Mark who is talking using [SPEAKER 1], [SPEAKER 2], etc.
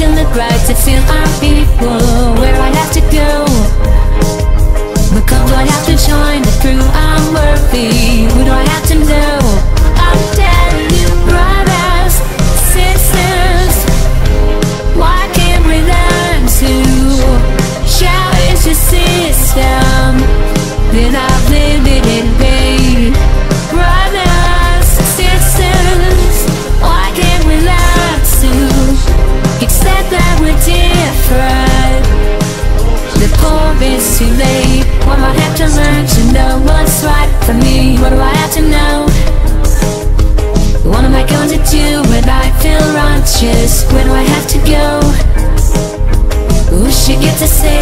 [SPEAKER 1] to look right to feel our people. Where I have to go Because do I have to join the crew. I'm worthy. Who do I have to know? to say